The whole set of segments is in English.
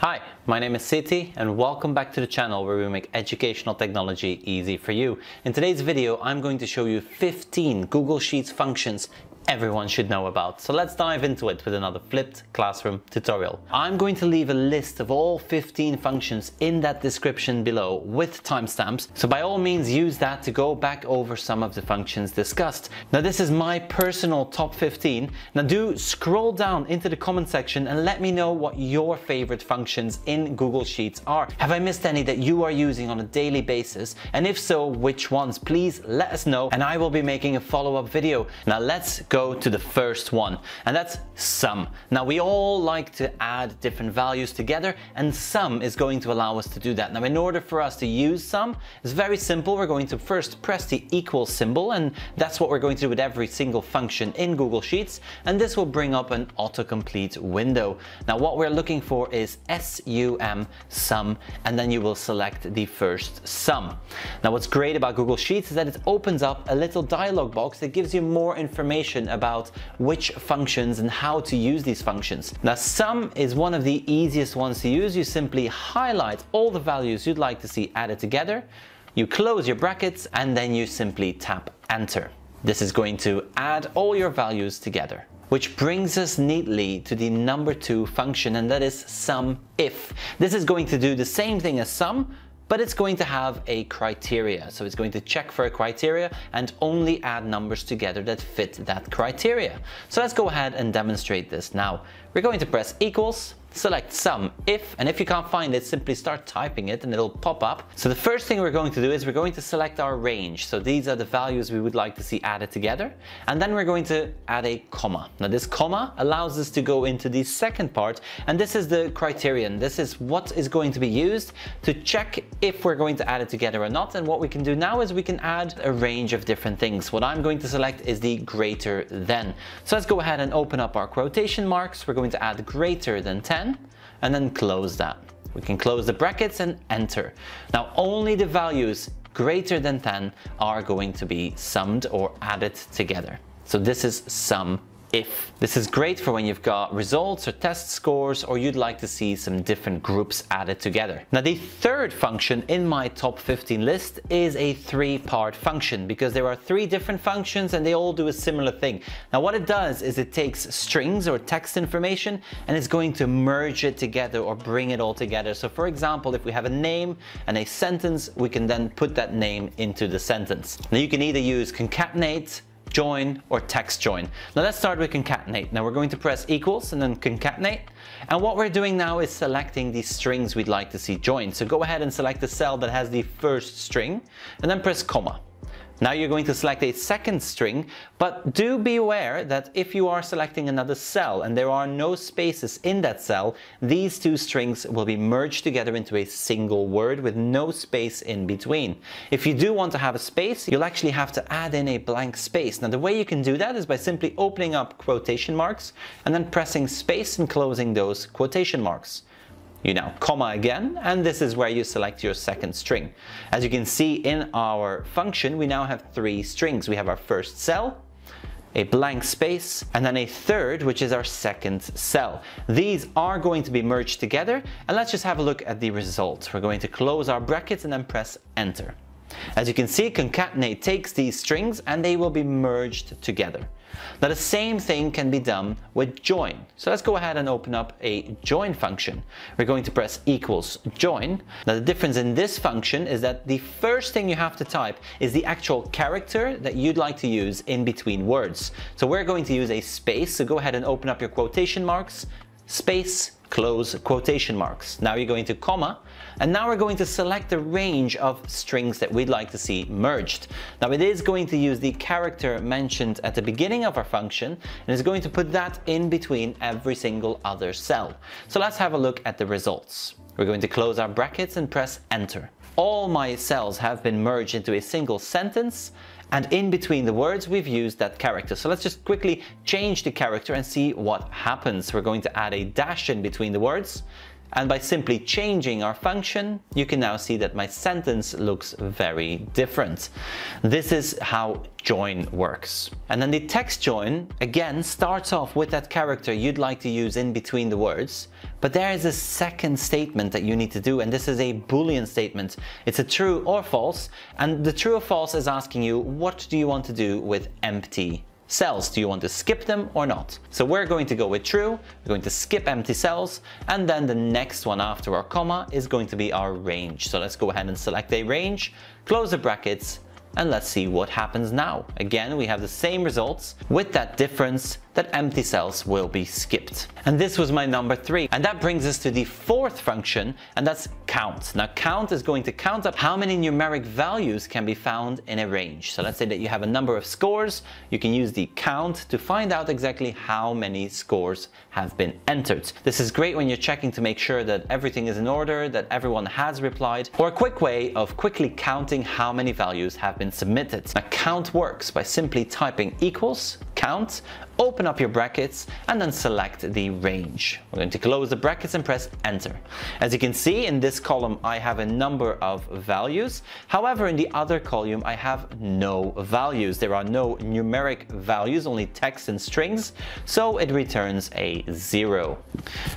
Hi, my name is Siti and welcome back to the channel where we make educational technology easy for you. In today's video, I'm going to show you 15 Google Sheets functions everyone should know about. So let's dive into it with another flipped classroom tutorial. I'm going to leave a list of all 15 functions in that description below with timestamps. So by all means use that to go back over some of the functions discussed. Now this is my personal top 15. Now do scroll down into the comment section and let me know what your favorite functions in Google Sheets are. Have I missed any that you are using on a daily basis? And if so, which ones? Please let us know and I will be making a follow-up video. Now let's go go to the first one, and that's sum. Now we all like to add different values together, and sum is going to allow us to do that. Now in order for us to use sum, it's very simple. We're going to first press the equal symbol, and that's what we're going to do with every single function in Google Sheets, and this will bring up an autocomplete window. Now what we're looking for is SUM, sum, and then you will select the first sum. Now what's great about Google Sheets is that it opens up a little dialog box that gives you more information about which functions and how to use these functions. Now sum is one of the easiest ones to use. You simply highlight all the values you'd like to see added together, you close your brackets and then you simply tap enter. This is going to add all your values together which brings us neatly to the number two function and that is sum if. This is going to do the same thing as sum but it's going to have a criteria. So it's going to check for a criteria and only add numbers together that fit that criteria. So let's go ahead and demonstrate this. Now, we're going to press equals, select sum if, and if you can't find it, simply start typing it and it'll pop up. So the first thing we're going to do is we're going to select our range. So these are the values we would like to see added together. And then we're going to add a comma. Now this comma allows us to go into the second part, and this is the criterion. This is what is going to be used to check if we're going to add it together or not. And what we can do now is we can add a range of different things. What I'm going to select is the greater than. So let's go ahead and open up our quotation marks. We're going to add greater than 10 and then close that. We can close the brackets and enter. Now only the values greater than 10 are going to be summed or added together. So this is sum if. This is great for when you've got results or test scores or you'd like to see some different groups added together. Now the third function in my top 15 list is a three-part function because there are three different functions and they all do a similar thing. Now what it does is it takes strings or text information and it's going to merge it together or bring it all together. So for example, if we have a name and a sentence, we can then put that name into the sentence. Now you can either use concatenate, join, or text join. Now let's start with concatenate. Now we're going to press equals and then concatenate. And what we're doing now is selecting the strings we'd like to see joined. So go ahead and select the cell that has the first string and then press comma. Now you're going to select a second string, but do be aware that if you are selecting another cell and there are no spaces in that cell, these two strings will be merged together into a single word with no space in between. If you do want to have a space, you'll actually have to add in a blank space. Now the way you can do that is by simply opening up quotation marks and then pressing space and closing those quotation marks. You now comma again, and this is where you select your second string. As you can see in our function, we now have three strings. We have our first cell, a blank space, and then a third, which is our second cell. These are going to be merged together, and let's just have a look at the result. We're going to close our brackets and then press enter. As you can see, concatenate takes these strings and they will be merged together. Now the same thing can be done with join. So let's go ahead and open up a join function. We're going to press equals join. Now the difference in this function is that the first thing you have to type is the actual character that you'd like to use in between words. So we're going to use a space. So go ahead and open up your quotation marks, space, close quotation marks. Now you're going to comma, and now we're going to select the range of strings that we'd like to see merged. Now it is going to use the character mentioned at the beginning of our function, and it's going to put that in between every single other cell. So let's have a look at the results. We're going to close our brackets and press enter. All my cells have been merged into a single sentence, and in between the words we've used that character. So let's just quickly change the character and see what happens. We're going to add a dash in between the words And by simply changing our function, you can now see that my sentence looks very different. This is how join works. And then the text join, again, starts off with that character you'd like to use in between the words, but there is a second statement that you need to do, and this is a Boolean statement. It's a true or false, and the true or false is asking you, what do you want to do with empty cells. Do you want to skip them or not? So we're going to go with true, we're going to skip empty cells, and then the next one after our comma is going to be our range. So let's go ahead and select a range, close the brackets, and let's see what happens now. Again, we have the same results with that difference that empty cells will be skipped. And this was my number three. And that brings us to the fourth function, and that's count. Now count is going to count up how many numeric values can be found in a range. So let's say that you have a number of scores, you can use the count to find out exactly how many scores have been entered. This is great when you're checking to make sure that everything is in order, that everyone has replied, or a quick way of quickly counting how many values have been submitted. Now count works by simply typing equals count, open up your brackets and then select the range. We're going to close the brackets and press enter. As you can see in this column I have a number of values. However in the other column I have no values. There are no numeric values, only text and strings, so it returns a zero.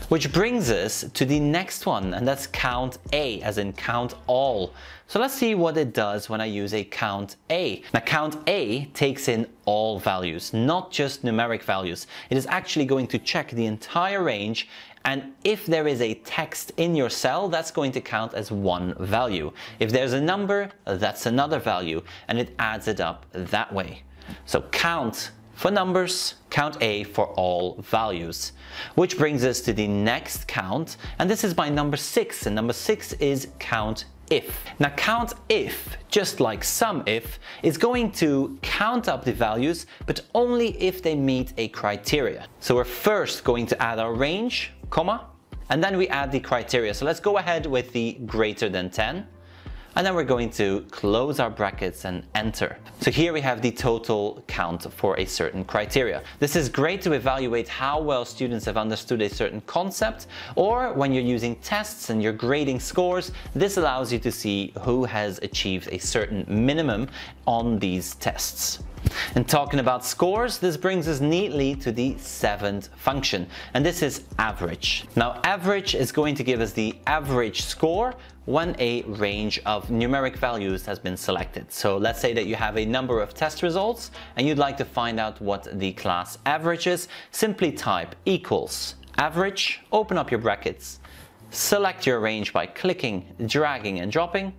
Which brings us to the next one and that's count A as in count all. So let's see what it does when I use a count A. Now count A takes in all values, not just numeric values. It is actually going to check the entire range and if there is a text in your cell, that's going to count as one value. If there's a number, that's another value, and it adds it up that way. So count for numbers, count A for all values. Which brings us to the next count, and this is my number six, and number six is count if. Now count if, just like sum if, is going to count up the values, but only if they meet a criteria. So we're first going to add our range, comma, and then we add the criteria. So let's go ahead with the greater than 10 and then we're going to close our brackets and enter. So here we have the total count for a certain criteria. This is great to evaluate how well students have understood a certain concept, or when you're using tests and you're grading scores, this allows you to see who has achieved a certain minimum on these tests. And talking about scores, this brings us neatly to the seventh function, and this is average. Now average is going to give us the average score when a range of numeric values has been selected. So let's say that you have a number of test results and you'd like to find out what the class average is, simply type equals average, open up your brackets, select your range by clicking, dragging and dropping,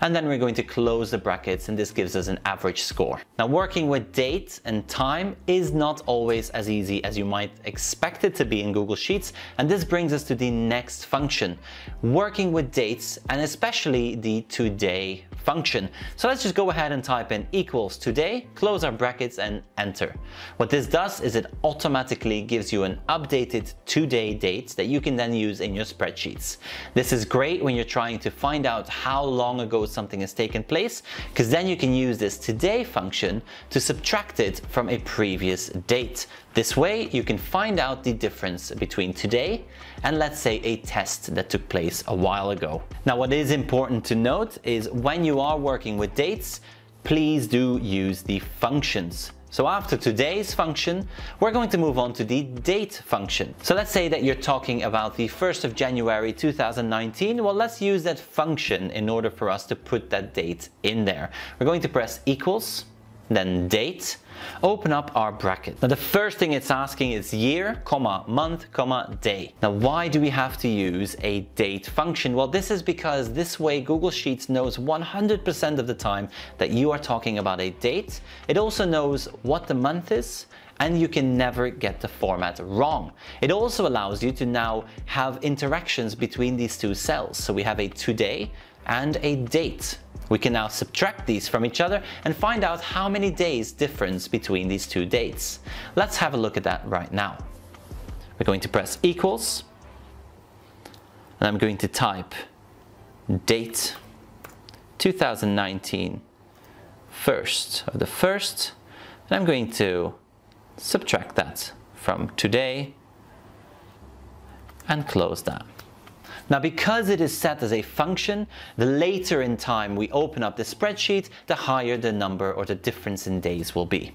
and then we're going to close the brackets and this gives us an average score. Now working with date and time is not always as easy as you might expect it to be in Google Sheets and this brings us to the next function, working with dates and especially the today function. So let's just go ahead and type in equals today, close our brackets and enter. What this does is it automatically gives you an updated today date that you can then use in your spreadsheets. This is great when you're trying to find out how long ago something has taken place, because then you can use this today function to subtract it from a previous date. This way you can find out the difference between today and let's say a test that took place a while ago. Now what is important to note is when you are working with dates, please do use the functions. So after today's function, we're going to move on to the date function. So let's say that you're talking about the 1st of January 2019. Well, let's use that function in order for us to put that date in there. We're going to press equals, then date, open up our bracket. Now the first thing it's asking is year, comma, month, comma, day. Now why do we have to use a date function? Well this is because this way Google Sheets knows 100% of the time that you are talking about a date. It also knows what the month is and you can never get the format wrong. It also allows you to now have interactions between these two cells. So we have a today and a date. We can now subtract these from each other and find out how many days difference between these two dates. Let's have a look at that right now. We're going to press equals and I'm going to type date 2019 first of the first and I'm going to subtract that from today and close that. Now, because it is set as a function, the later in time we open up the spreadsheet, the higher the number or the difference in days will be.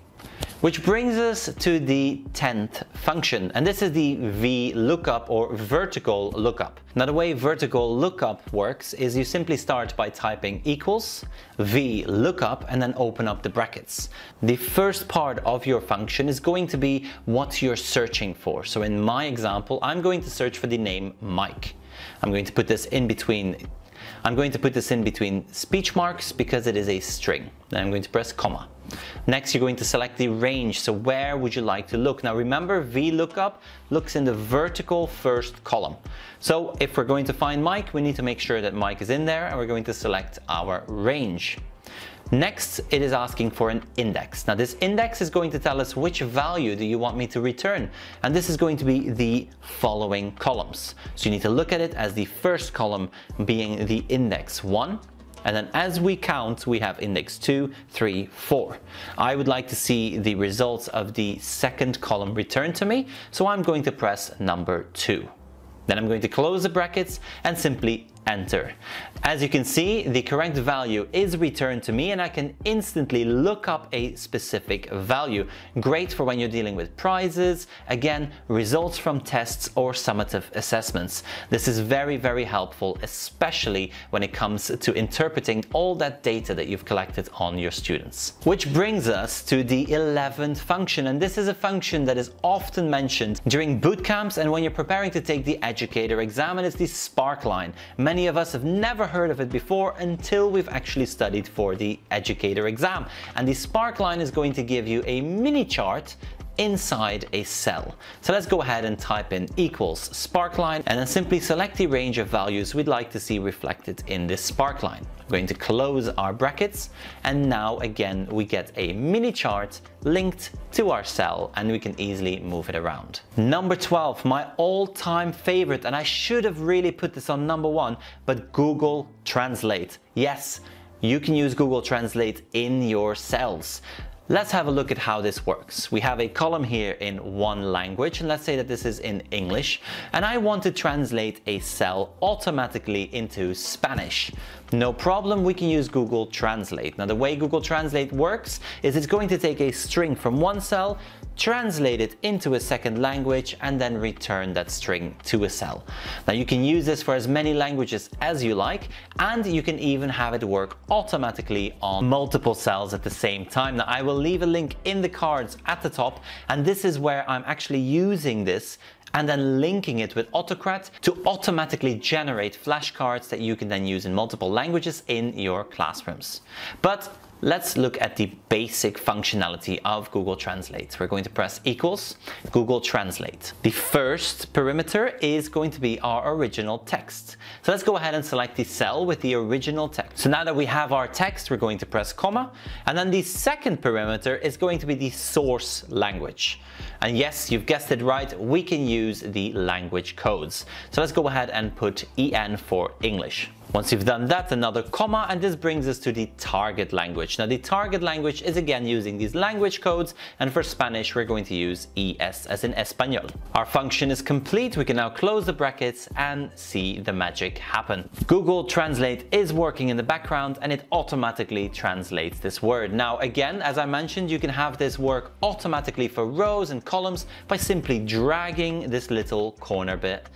Which brings us to the 10th function, and this is the VLOOKUP or vertical lookup. Now the way vertical lookup works is you simply start by typing equals VLOOKUP and then open up the brackets. The first part of your function is going to be what you're searching for. So in my example, I'm going to search for the name Mike. I'm going to put this in between I'm going to put this in between speech marks because it is a string. Then I'm going to press comma. Next, you're going to select the range. So where would you like to look? Now remember, VLOOKUP looks in the vertical first column. So if we're going to find Mike, we need to make sure that Mike is in there and we're going to select our range. Next, it is asking for an index. Now this index is going to tell us which value do you want me to return. And this is going to be the following columns. So you need to look at it as the first column being the index one, and then as we count, we have index two, three, four. I would like to see the results of the second column returned to me, so I'm going to press number two. Then I'm going to close the brackets and simply enter. As you can see, the correct value is returned to me and I can instantly look up a specific value. Great for when you're dealing with prizes, again, results from tests or summative assessments. This is very, very helpful, especially when it comes to interpreting all that data that you've collected on your students. Which brings us to the 11th function, and this is a function that is often mentioned during boot camps and when you're preparing to take the educator exam, and it's the spark line. Many Many of us have never heard of it before until we've actually studied for the educator exam. And the spark line is going to give you a mini chart inside a cell. So let's go ahead and type in equals sparkline and then simply select the range of values we'd like to see reflected in this sparkline. I'm going to close our brackets and now again we get a mini chart linked to our cell and we can easily move it around. Number 12, my all-time favorite and I should have really put this on number one, but Google Translate. Yes, you can use Google Translate in your cells. Let's have a look at how this works. We have a column here in one language, and let's say that this is in English, and I want to translate a cell automatically into Spanish. No problem, we can use Google Translate. Now the way Google Translate works is it's going to take a string from one cell, translate it into a second language and then return that string to a cell. Now you can use this for as many languages as you like and you can even have it work automatically on multiple cells at the same time. Now I will leave a link in the cards at the top and this is where I'm actually using this and then linking it with Autocrat to automatically generate flashcards that you can then use in multiple languages in your classrooms. But Let's look at the basic functionality of Google Translate. We're going to press equals Google Translate. The first parameter is going to be our original text. So let's go ahead and select the cell with the original text. So now that we have our text, we're going to press comma. And then the second parameter is going to be the source language. And yes, you've guessed it right, we can use the language codes. So let's go ahead and put EN for English. Once you've done that, another comma, and this brings us to the target language. Now the target language is again using these language codes, and for Spanish we're going to use ES as in Español. Our function is complete, we can now close the brackets and see the magic happen. Google Translate is working in the background and it automatically translates this word. Now again, as I mentioned, you can have this work automatically for rows and columns by simply dragging this little corner bit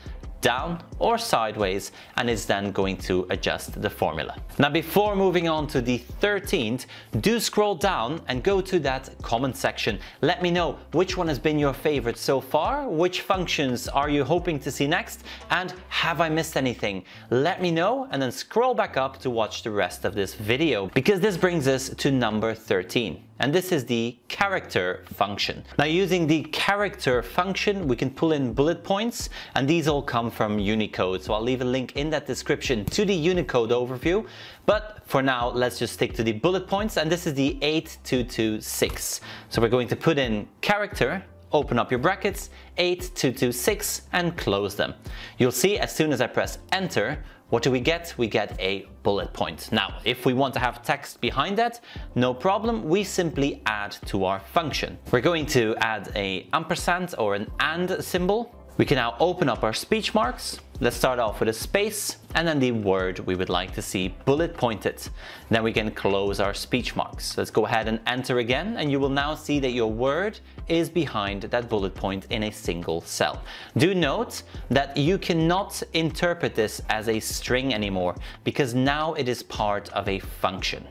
down or sideways and is then going to adjust the formula. Now before moving on to the 13th, do scroll down and go to that comment section. Let me know which one has been your favorite so far, which functions are you hoping to see next, and have I missed anything? Let me know and then scroll back up to watch the rest of this video because this brings us to number 13 and this is the character function. Now using the character function, we can pull in bullet points and these all come from Unicode. So I'll leave a link in that description to the Unicode overview. But for now, let's just stick to the bullet points and this is the 8226. So we're going to put in character open up your brackets, 8226 and close them. You'll see as soon as I press enter, what do we get? We get a bullet point. Now, if we want to have text behind that, no problem, we simply add to our function. We're going to add a ampersand or an and symbol. We can now open up our speech marks let's start off with a space and then the word we would like to see bullet pointed. Then we can close our speech marks. Let's go ahead and enter again and you will now see that your word is behind that bullet point in a single cell. Do note that you cannot interpret this as a string anymore because now it is part of a function.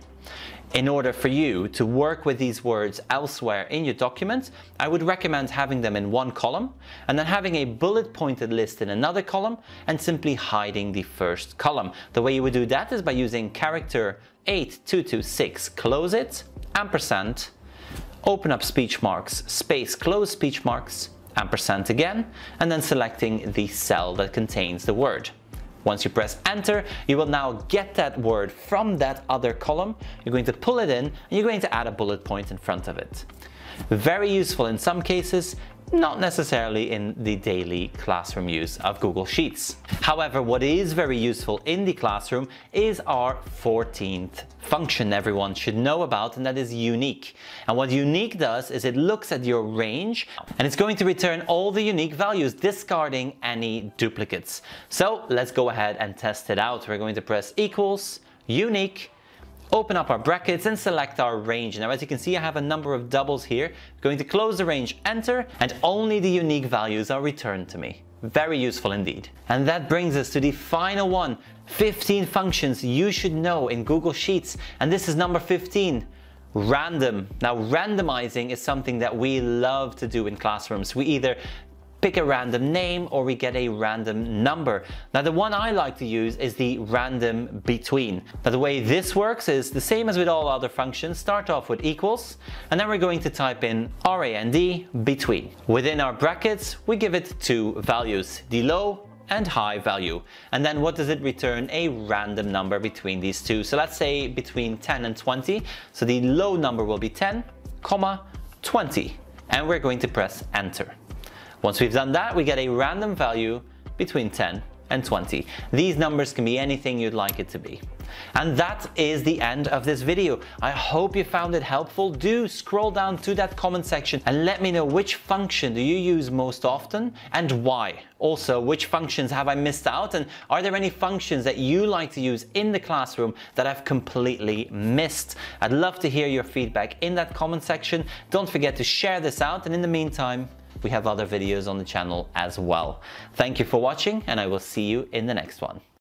In order for you to work with these words elsewhere in your document, I would recommend having them in one column and then having a bullet pointed list in another column and simply hiding the first column. The way you would do that is by using character 8226, close it, ampersand, open up speech marks, space, close speech marks, ampersand again, and then selecting the cell that contains the word. Once you press enter, you will now get that word from that other column. You're going to pull it in and you're going to add a bullet point in front of it. Very useful in some cases, not necessarily in the daily classroom use of Google Sheets. However, what is very useful in the classroom is our 14th function everyone should know about, and that is unique. And what unique does is it looks at your range and it's going to return all the unique values, discarding any duplicates. So let's go ahead and test it out. We're going to press equals, unique, open up our brackets and select our range. Now as you can see I have a number of doubles here. I'm going to close the range, enter, and only the unique values are returned to me. Very useful indeed. And that brings us to the final one, 15 functions you should know in Google Sheets. And this is number 15, random. Now randomizing is something that we love to do in classrooms. We either pick a random name or we get a random number. Now the one I like to use is the random between. Now the way this works is the same as with all other functions. Start off with equals and then we're going to type in RAND between. Within our brackets we give it two values, the low and high value. And then what does it return? A random number between these two. So let's say between 10 and 20. So the low number will be 10, comma, 20. And we're going to press enter. Once we've done that, we get a random value between 10 and 20. These numbers can be anything you'd like it to be. And that is the end of this video. I hope you found it helpful. Do scroll down to that comment section and let me know which function do you use most often and why. Also, which functions have I missed out and are there any functions that you like to use in the classroom that I've completely missed? I'd love to hear your feedback in that comment section. Don't forget to share this out and in the meantime, we have other videos on the channel as well. Thank you for watching and I will see you in the next one.